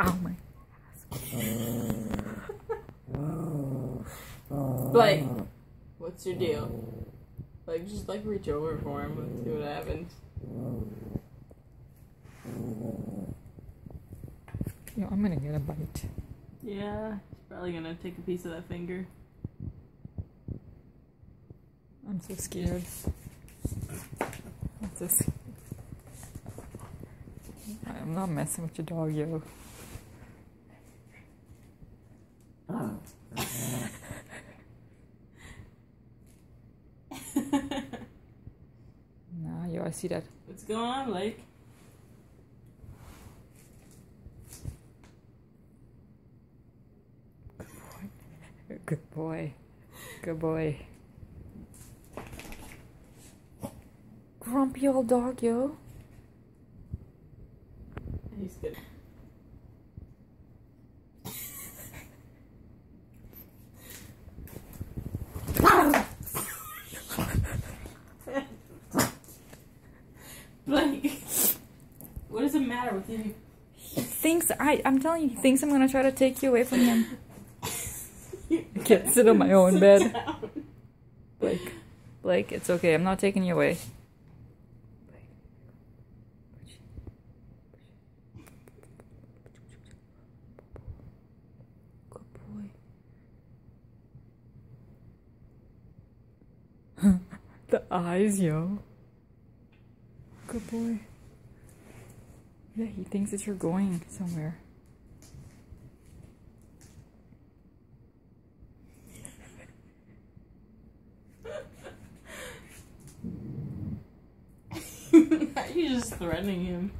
Ow my. Blake, what's your deal? Like, just like reach over for him and see what happens. Yo, I'm gonna get a bite. Yeah, he's probably gonna take a piece of that finger. I'm so scared. I'm so scared. I'm not messing with your dog, yo. Nah, yo, I see that. What's going on, Blake? Good boy. Good boy. Grumpy old dog, yo. He's good. Blake, what does it matter with you? He thinks I. I'm telling you, he thinks I'm gonna try to take you away from him. I can't sit on my own Sit bed. down. Blake, Blake, it's okay. I'm not taking you away. Good boy. the eyes, yo. Good boy. Yeah, he thinks that you're going somewhere. You're just threatening him.